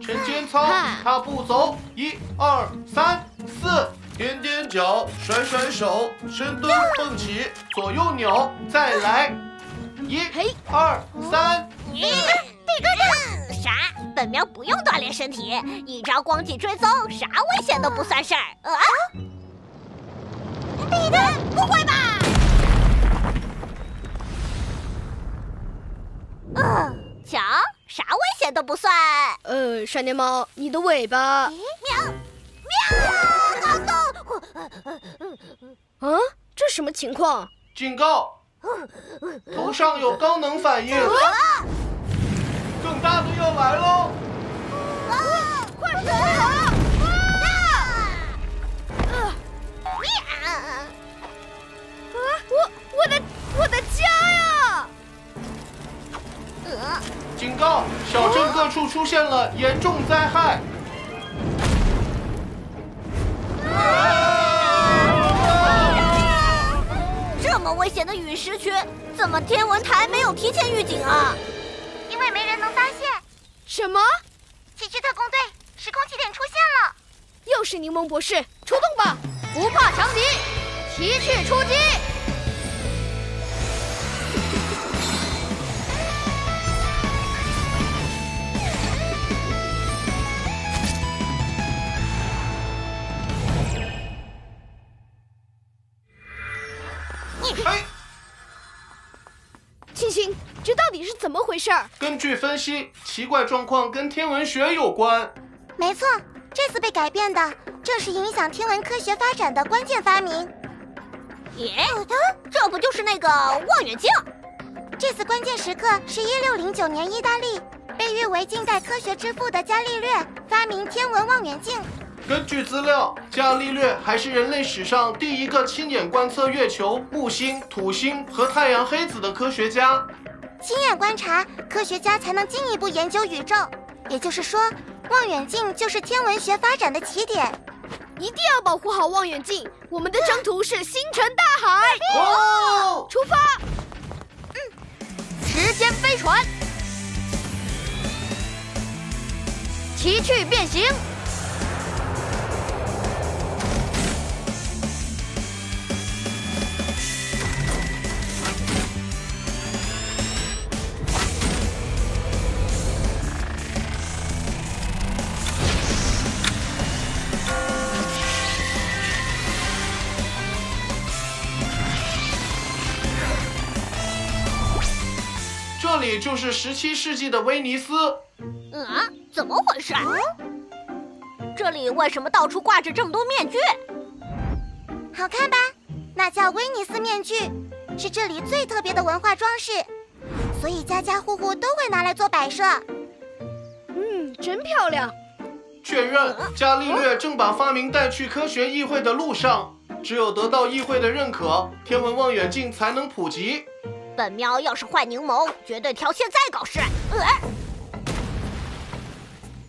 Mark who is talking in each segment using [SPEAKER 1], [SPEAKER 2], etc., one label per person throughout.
[SPEAKER 1] 晨间操，踏步走，一二三四，踮踮脚，甩甩手，深蹲蹦起，左右扭，再来，一二三。
[SPEAKER 2] 咦，地哥哥，啥？本喵不用锻炼身体，一招光技追踪，啥危险都不算事儿。啊？地哥，不会吧？嗯，瞧，啥危险都不算。
[SPEAKER 3] 呃，闪电猫，你的尾巴。
[SPEAKER 2] 喵喵，好
[SPEAKER 3] 痛！啊，这什么情况？
[SPEAKER 1] 警告！头上有高能反应。更大的要来喽！
[SPEAKER 2] 啊，快走！
[SPEAKER 3] 啊！我我的我的家呀！
[SPEAKER 1] 警告！小镇各处出现了严重灾害。
[SPEAKER 2] 这么危险的陨石区，怎么天文台没有提前预警啊？
[SPEAKER 4] 因为没人能发现。
[SPEAKER 3] 什么？
[SPEAKER 4] 奇趣特工队时空起点出现了！
[SPEAKER 3] 又是柠檬博士，出动吧！
[SPEAKER 5] 不怕强敌，奇趣出击！
[SPEAKER 1] 根据分析，奇怪状况跟天文学有关。
[SPEAKER 4] 没错，这次被改变的正是影响天文科学发展的关键发明。
[SPEAKER 2] 耶，这不就是那个望远镜？
[SPEAKER 4] 这次关键时刻是一六零九年，意大利被誉为近代科学之父的伽利略发明天文望远镜。
[SPEAKER 1] 根据资料，伽利略还是人类史上第一个亲眼观测月球、木星、土星和太阳黑子的科学家。
[SPEAKER 4] 亲眼观察，科学家才能进一步研究宇宙。也就是说，望远镜就是天文学发展的起点。
[SPEAKER 3] 一定要保护好望远镜。我们的征途是星辰大海。
[SPEAKER 1] 哦，
[SPEAKER 3] 出发！
[SPEAKER 5] 嗯，时间飞船，奇趣变形。
[SPEAKER 1] 里就是十七世纪的威尼斯。
[SPEAKER 2] 嗯，怎么回事？这里为什么到处挂着这么多面具？
[SPEAKER 4] 好看吧？那叫威尼斯面具，是这里最特别的文化装饰，所以家家户户都会拿来做摆设。
[SPEAKER 3] 嗯，真漂亮。
[SPEAKER 1] 确认，伽利略正把发明带去科学议会的路上，只有得到议会的认可，天文望远镜才能普及。
[SPEAKER 2] 本喵要是坏柠檬，绝对挑现在搞事！呃，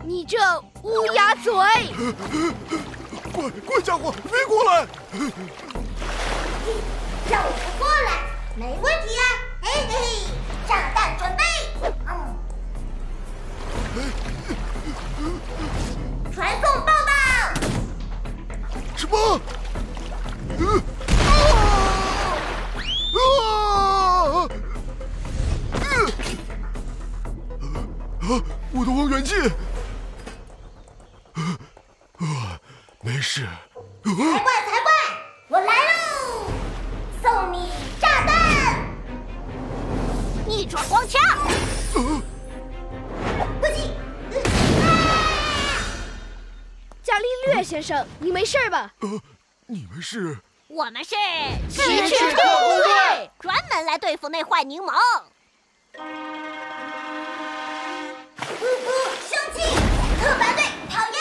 [SPEAKER 3] 你这乌鸦嘴！
[SPEAKER 6] 怪怪家伙，别过来！
[SPEAKER 4] 让我过来，没问题啊！嘿嘿，炸弹准备，传送报道。
[SPEAKER 6] 什么？我的望远镜！啊，没事。
[SPEAKER 4] 才怪才怪！我来喽，送你炸弹！
[SPEAKER 2] 逆转光枪！
[SPEAKER 4] 不急。
[SPEAKER 3] 伽利略先生，你没事吧？
[SPEAKER 6] 呃，你们是？
[SPEAKER 2] 我们是
[SPEAKER 1] 奇趣特工队，
[SPEAKER 2] 专门来对付那坏柠檬。
[SPEAKER 4] 呜呜，生气！特白队讨厌！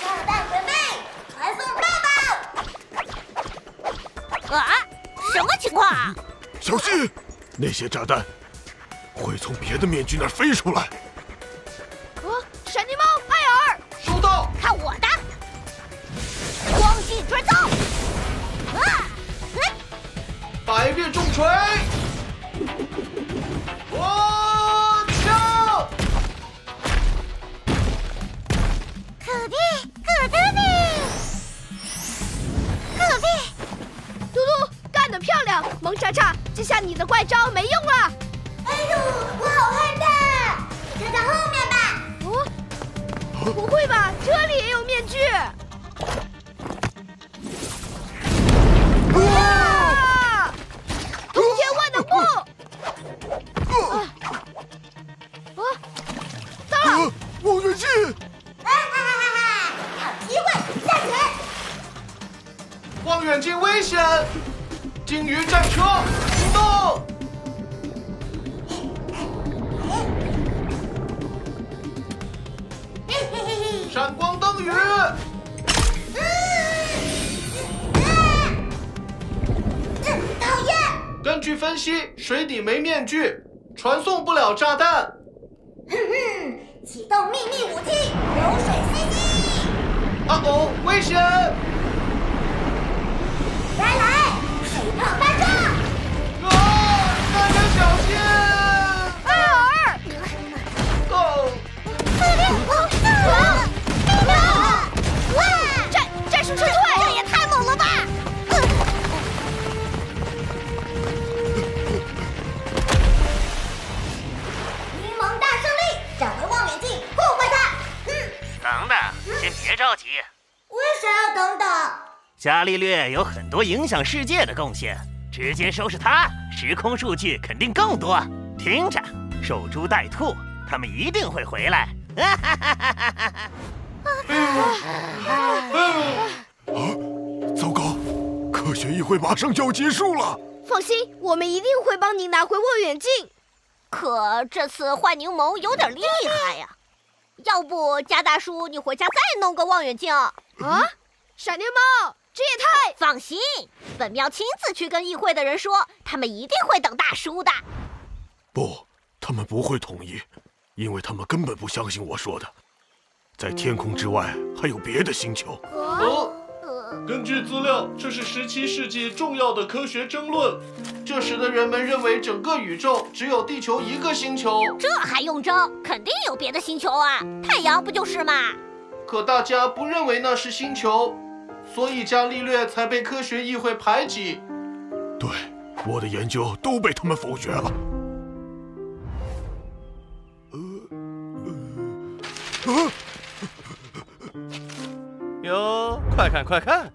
[SPEAKER 4] 炸弹准备，传送报
[SPEAKER 2] 道！啊，什么情况啊？
[SPEAKER 6] 小心，那些炸弹会从别的面具那儿飞出来。
[SPEAKER 3] 啊，闪电猫艾尔，
[SPEAKER 1] 收到！
[SPEAKER 2] 看我的，光系追踪！啊，
[SPEAKER 1] 百变重锤！
[SPEAKER 3] 这下你的怪招没用了。
[SPEAKER 4] 哎呦，我好害怕！你看看后面吧。
[SPEAKER 3] 哦，不会吧？这里也有面具。
[SPEAKER 1] 闪光灯鱼！
[SPEAKER 4] 讨厌！
[SPEAKER 1] 根据分析，水底没面具，传送不了炸弹。
[SPEAKER 4] 哼哼，启动秘密武器——流水飞机！
[SPEAKER 1] 啊哦，危险！
[SPEAKER 7] 伽利略有很多影响世界的贡献，直接收拾他，时空数据肯定更多。听着，守株待兔，他们一定会回来。
[SPEAKER 6] 啊糟糕，科学议会马上就要结束了。
[SPEAKER 3] 放心，我们一定会帮您拿回望远镜。
[SPEAKER 2] 可这次坏柠檬有点厉害呀，要不加大叔你回家再弄个望远镜？
[SPEAKER 3] 啊，闪电猫，这也太……
[SPEAKER 2] 放心，本喵亲自去跟议会的人说，他们一定会等大叔的。
[SPEAKER 6] 不，他们不会同意，因为他们根本不相信我说的。在天空之外还有别的星球。
[SPEAKER 1] 哦，
[SPEAKER 2] 呃，
[SPEAKER 1] 根据资料，这是十七世纪重要的科学争论。这时的人们认为整个宇宙只有地球一个星球，
[SPEAKER 2] 这还用争？肯定有别的星球啊，太阳不就是吗？
[SPEAKER 1] 可大家不认为那是星球，所以伽利略才被科学议会排挤。
[SPEAKER 6] 对，我的研究都被他们否决了。呃，呃，啊！
[SPEAKER 8] 哟，快看快看，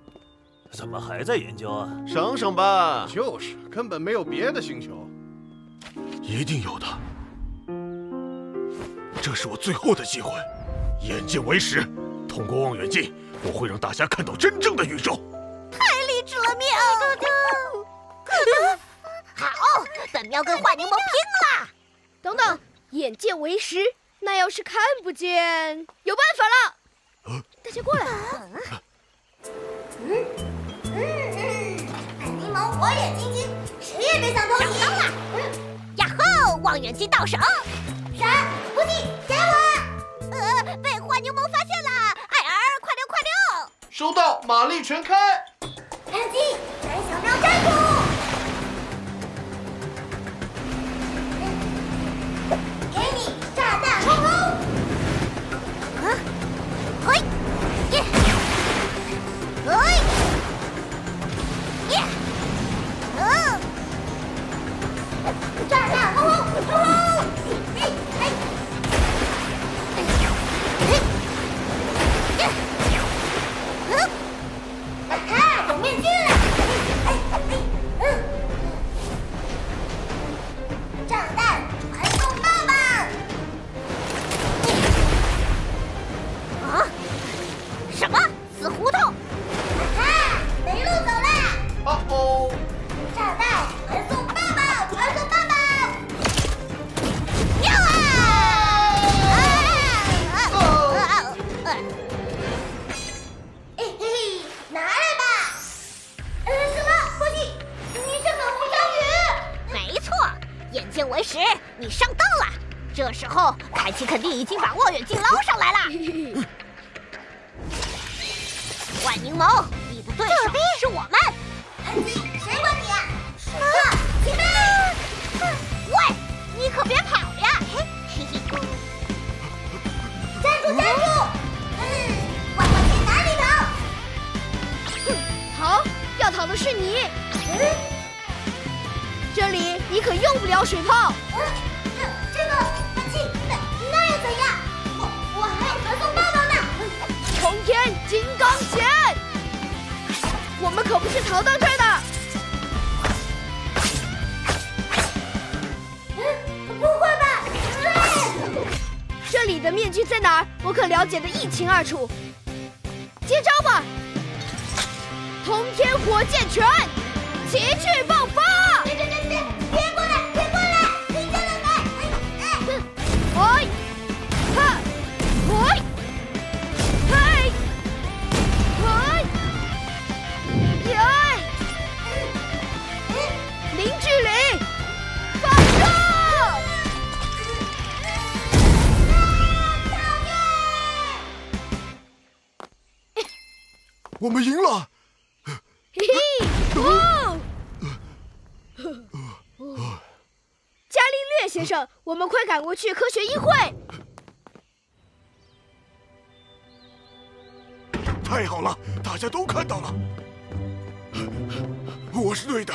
[SPEAKER 8] 怎么还在研究啊？
[SPEAKER 9] 省省吧，
[SPEAKER 10] 就是，根本没有别的星球。
[SPEAKER 6] 一定有的。这是我最后的机会，眼见为实。通过望远镜，我会让大家看到真正的宇宙。
[SPEAKER 2] 太励志了，喵！好，本喵跟坏柠檬拼了！
[SPEAKER 3] 等等，眼见为实，那要是看不见，有办法了。大家过来。
[SPEAKER 4] 嗯嗯嗯，柠檬火眼金睛，谁也别想偷袭。
[SPEAKER 2] 当了，呀吼！望远镜到手，
[SPEAKER 4] 闪，无敌，给我！
[SPEAKER 2] 呃，被坏柠檬发现！
[SPEAKER 1] 收到，马力全开。
[SPEAKER 4] 看机，你
[SPEAKER 2] 上当了。这时候，凯奇肯定已经把望远镜捞上来了。万柠檬，你的对手是我们。
[SPEAKER 4] 安吉，谁管你啊？什么？起飞！
[SPEAKER 2] 喂，你可别跑呀！嘿嘿嘿，
[SPEAKER 4] 站住，站住！嗯，往往去哪里逃？
[SPEAKER 3] 好，要逃的是你。
[SPEAKER 4] 嗯，
[SPEAKER 3] 这里你可用不了水炮。
[SPEAKER 4] 这个气，那那又怎样？我我还有传送大刀呢。
[SPEAKER 3] 通天金刚拳，我们可不是逃到这儿的。
[SPEAKER 4] 不会吧？
[SPEAKER 3] 这里的面具在哪儿？我可了解的一清二楚。接招吧！通天火箭拳，奇趣爆发！伽利略先生，我们快赶过去科学议会！
[SPEAKER 6] 太好了，大家都看到了。我是对的，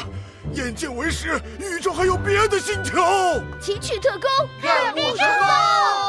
[SPEAKER 6] 眼见为实，宇宙还有别的星球。
[SPEAKER 3] 奇趣特工，
[SPEAKER 1] 任务成功！